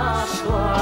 啊